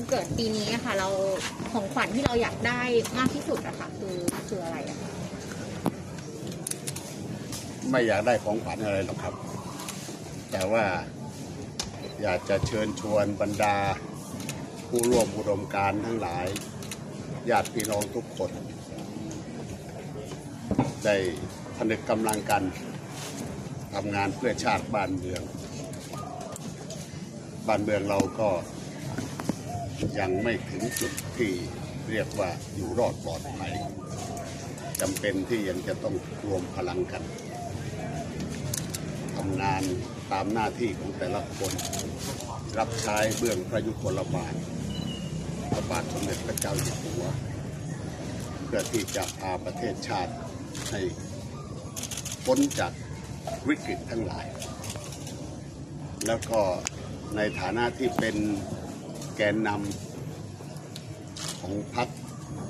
มันเกิดปีนี้อะค่ะ เราของขวัญที่เราอยากได้มากที่สุดอะค่ะ คือคืออะไรอะคะไม่อยากได้ของขวัญอะไรหรอกครับ แต่ว่าอยากจะเชิญชวนบรรดา ผู้ร่วมอุดมการณ์ทั้งหลายญาติพี่น้องทุกคน ได้ผนึกกำลังกันทำงานเพื่อชาติบ้านเมือง บ้านเมืองเราก็ ยังไม่ถึงจุดที่เรียกว่าอยู่รอดปลอดภัยจำเป็นที่ยังจะต้องรวมพลังกันทำงานตามหน้าที่ของแต่ละคน รับใช้เบื้องพระยุคลบาทพระบาทสมเด็จพระเจ้าอยู่หัว เพื่อที่จะพาประเทศชาติให้พ้นจากวิกฤตทั้งหลาย แล้วก็ในฐานะที่เป็น แกนนำของพรรค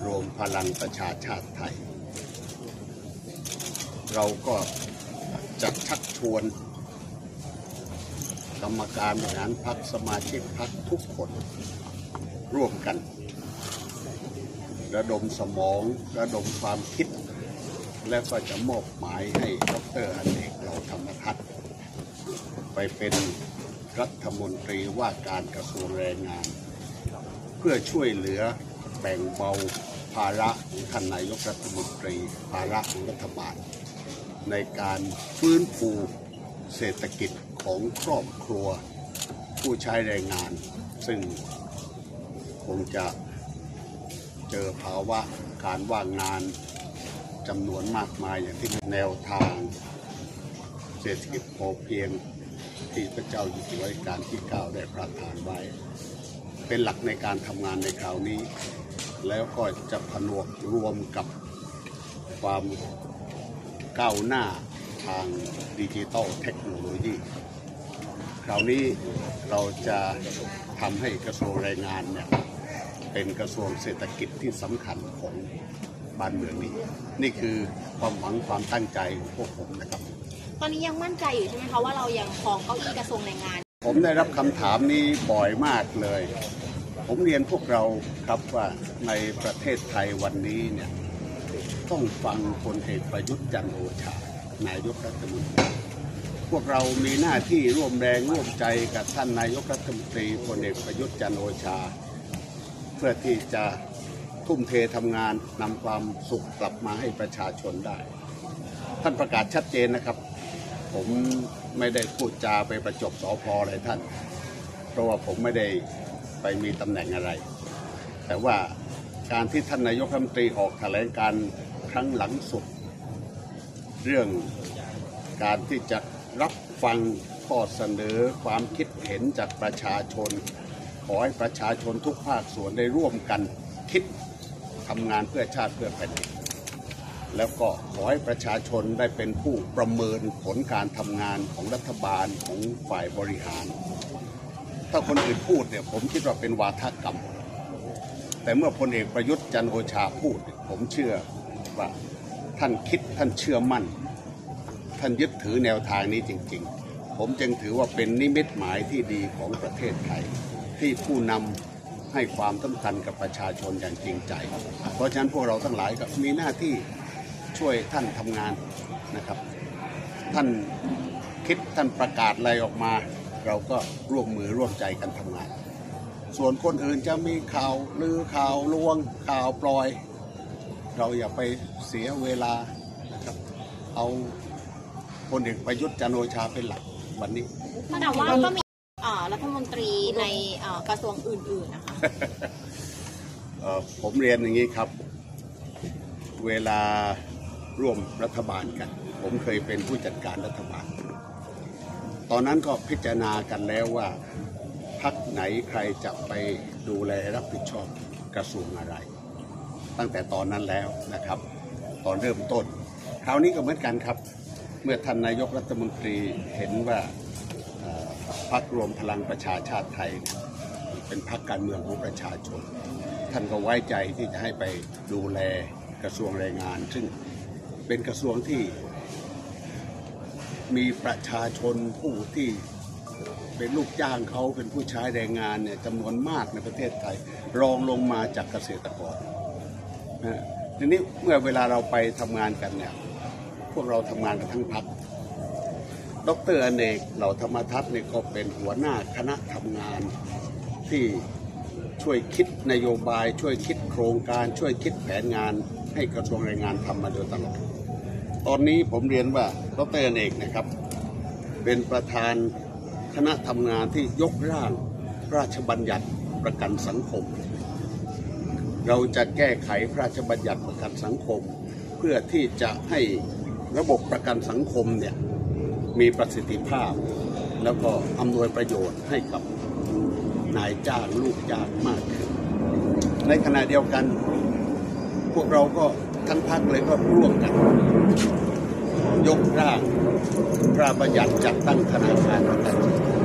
รวมพลังประชาชาติไทย เราก็จะชักชวน กรรมการบริหารพักสมาชิกพักทุกคนร่วมกัน ระดมสมองระดมความคิด และก็จะมอบหมายให้ดรอเนกเราธรรมทัศน์ไปเป็น รัฐมนตรีว่าการกระทรวงแรงงาน เพื่อช่วยเหลือแบ่งเบาภาระของท่านนายกรัฐมนตรี ภาระของรัฐบาล ในการฟื้นฟูเศรษฐกิจของครอบครัว ผู้ใช้แรงงาน ซึ่งคงจะเจอภาวะการว่างงานจำนวนมากมายอย่างที่แนวทางเศรษฐกิจพอเพียง ที่พระเจ้าอยู่หัวรัชกาลที่ 9 ได้ประทานไว้ เป็นหลักในการทำงานในคราวนี้ แล้วก็จะผนวกรวมกับความก้าวหน้าทางดิจิตอลเทคโนโลยีคราวนี้เราจะทำให้กระทรวงแรงงานเนี่ยเป็นกระทรวงเศรษฐกิจที่สำคัญของบ้านเมืองนี้ นี่คือความหวังความตั้งใจของพวกผมนะครับ ตอนนี้ยังมั่นใจอยู่ใช่ไหมคะว่าเรายังครองเก้าอี้กระทรวงแรงงาน ผมได้รับคำถามนี้บ่อยมากเลย ผมเรียนพวกเราครับว่าในประเทศไทยวันนี้เนี่ยต้องฟังพลเอกประยุทธ์จันโอชานายกรัฐมนตรีพวกเรามีหน้าที่ร่วมแรงร่วมใจกับท่านนายกรัฐมนตรีพลเอกประยุทธ์จันโอชา เพื่อที่จะทุ่มเททำงานนำความสุขกลับมาให้ประชาชนได้ ท่านประกาศชัดเจนนะครับ ผมไม่ได้พูดจาไปประจบสอพออะไรท่าน เพราะว่าผมไม่ได้ไปมีตำแหน่งอะไร แต่ว่าการที่ท่านนายกรัฐมนตรีออกแถลงการครั้งหลังสุด เรื่องการที่จะรับฟังข้อเสนอความคิดเห็นจากประชาชน ขอให้ประชาชนทุกภาคส่วนได้ร่วมกันคิดทำงานเพื่อชาติเพื่อแผ่นดิน แล้วก็ขอให้ประชาชนได้เป็นผู้ประเมินผลการทำงานของรัฐบาลของฝ่ายบริหาร ถ้าคนอื่นพูดเนี่ยผมคิดว่าเป็นวาทกรรม แต่เมื่อพลเอกประยุทธ์จันโอชาพูด ผมเชื่อว่าท่านคิดท่านเชื่อมั่น ท่านยึดถือแนวทางนี้จริง ๆ ผมจึงถือว่าเป็นนิมิตหมายที่ดีของประเทศไทย ที่ผู้นำให้ความสำคัญกับประชาชนอย่างจริงใจ เพราะฉะนั้นพวกเราทั้งหลายก็มีหน้าที่ ช่วยท่านทำงานนะครับ ท่านคิดท่านประกาศอะไรออกมา เราก็ร่วมมือร่วมใจกันทำงาน ส่วนคนอื่นจะมีข่าวลือข่าวลวงข่าวปล่อย เราอย่าไปเสียเวลานะครับเอาพลเอกประยุทธ์จันทร์โอชาเป็นหลักวันนี้ แต่ว่าก็มีเอ่อรัฐมนตรีในเอ่อกระทรวงอื่นๆนะคะเอ่อผมเรียนอย่างนี้ครับ เวลา ร่วมรัฐบาลกัน ผมเคยเป็นผู้จัดการรัฐบาล ตอนนั้นก็พิจารณากันแล้วว่าพักไหนใครจะไปดูแลรับผิดชอบกระทรวงอะไร ตั้งแต่ตอนนั้นแล้วนะครับ ตอนเริ่มต้น คราวนี้ก็เหมือนกันครับ เมื่อท่านนายกรัฐมนตรีเห็นว่าพรรครวมพลังประชาชาติไทยเนี่ยเป็นพรรคการเมืองของประชาชน ท่านก็ไว้ใจที่จะให้ไปดูแลกระทรวงแรงงาน ซึ่ง เป็นกระทรวงที่มีประชาชนผู้ที่เป็นลูกจ้างเขาเป็นผู้ใช้แรงงานเนี่ยจำนวนมากในประเทศไทย รองลงมาจากเกษตรกรนะทีนี้เมื่อเวลาเราไปทำงานกันเนี่ยพวกเราทำงานกันทั้งพักดรอเนกเหล่าธรรมทัศน์เนี่ยก็เป็นหัวหน้าคณะทำงานที่ช่วยคิดนโยบาย ช่วยคิดโครงการ ช่วยคิดแผนงานให้กระทรวงแรงงานทำมาโดยตลอด ตอนนี้ผมเรียนว่าดรเนกนะครับ เป็นประธานคณะทำงานที่ยกร่างพระราชบัญญัติประกันสังคม เราจะแก้ไขพระราชบัญญัติประกันสังคม เพื่อที่จะให้ระบบประกันสังคมเนี่ยมีประสิทธิภาพ แล้วก็อำนวยประโยชน์ให้กับนายจ้างลูกจ้างมากขึ้นในขณะเดียวกัน พวกเราก็ ทั้งพักเลยก็ร่วมกัน ยกร่างพระบัญญัติจัดตั้งธนาคารประกันสังคม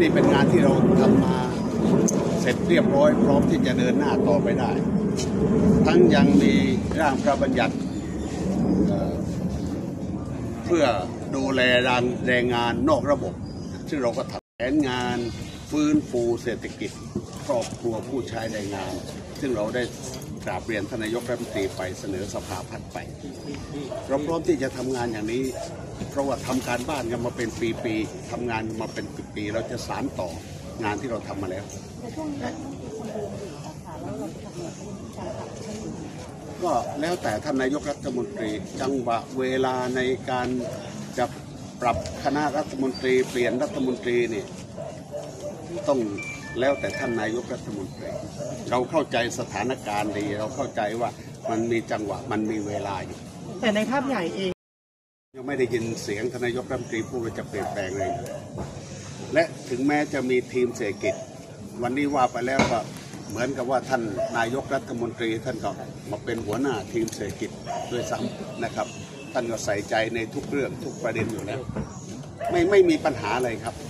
นี่เป็นงานที่เราทำมาเสร็จเรียบร้อยพร้อมที่จะเดินหน้าต่อไปได้ ทั้งยังมีร่างพระบัญญัติเพื่อดูแลแรงแรงงานนอกระบบ ซึ่งเราก็ทำแผนงานฟื้นฟูเศรษฐกิจครอบครัวผู้ใช้แรงงาน ซึ่งเราได้ กราบเรียนทนายกรัฐมนตรีไปเสนอสภาพัฒน์ไป เราพร้อมที่จะทำงานอย่างนี้ เพราะว่าทำการบ้านกันมาเป็นปีๆทำงานมาเป็นปีๆเราจะสานต่องานที่เราทำมาแล้วก็แล้วแต่ท่านนายกรัฐมนตรีจังหวะเวลาในการจะปรับคณะรัฐมนตรี เปลี่ยนรัฐมนตรีนี่ต้อง แล้วแต่ท่านนายกรัฐมนตรี เราเข้าใจสถานการณ์ดี เราเข้าใจว่ามันมีจังหวะมันมีเวลาอยู่ แต่ในภาพใหญ่เอง ยังไม่ได้ยินเสียงทานนายกรัฐมนตรีพูดว่าจะเปลี่ยนแปลงเลย และถึงแม้จะมีทีมเศรษฐกิจ วันนี้ว่าไปแล้วก็เหมือนกับว่าท่านนายกรัฐมนตรีท่านก็มาเป็นหัวหน้าทีมเศรษฐกิจด้วยซ้ำนะครับ ท่านก็ใส่ใจในทุกเรื่องทุกประเด็นอยู่แล้ว ไม่ไม่มีปัญหาอะไรครับข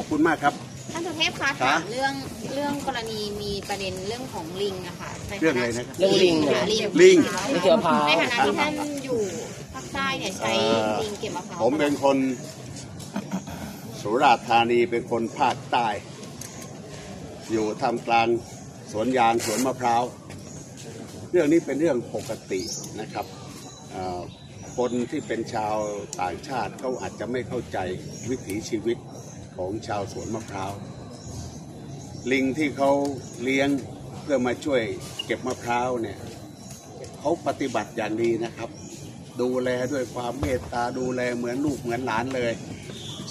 อบคุณมากครับ ท่านสุเทพคะครัถาบมเรื่องเรื่องกรณีมีประเด็นเรื่องของลิงอะค่ะในเรื่องอะไรนะครับเรื่องลิงค่ะลิง ลิงไม่เกี่ยวกับพร้าว ในฐานะที่ท่านอยู่ภาคใต้เนี่ยใช้เอ่อลิงเก็บมะพร้าวผมเป็นคนสุราษฎร์ธานีเป็นคนภาคใต้ อยู่ทำกลางสวนยางสวนมะพร้าว เรื่องนี้เป็นเรื่องปกตินะครับเอ่อคนที่เป็นชาวต่างชาติเขาอาจจะไม่เข้าใจวิถีชีวิต ของชาวสวนมะพร้าว ลิงที่เขาเลี้ยงเพื่อมาช่วยเก็บมะพร้าวเนี่ยเขาปฏิบัติอย่างดีนะครับ ดูแลด้วยความเมตตาดูแลเหมือนลูกเหมือนหลานเลย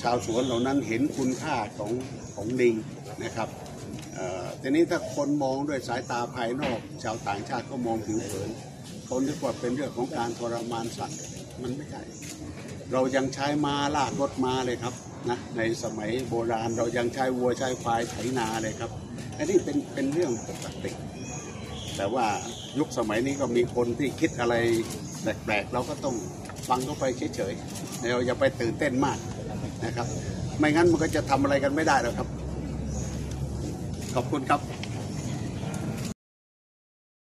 ชาวสวนเหล่านั้นเห็นคุณค่าของของลิงนะครับเอ่อทีนี้ถ้าคนมองด้วยสายตาภายนอก ชาวต่างชาติก็มองผิวเผินเขานึกว่าเป็นเรื่องของการทรมานสัตว์มันไม่ใช่เรายังใช้ม้าลากรถมาเลยครับ นะในสมัยโบราณเรายังใช้วัวใช้ควายไถนาเลยครับ อันนี้เป็นเป็นเรื่องปกติแต่ว่ายุคสมัยนี้ก็มีคนที่คิดอะไรแปลกๆ เราก็ต้องฟังเข้าไปเฉยๆเราอย่าไปตื่นเต้นมากนะครับ ไม่งั้นมันก็จะทำอะไรกันไม่ได้หรอกครับ ขอบคุณครับ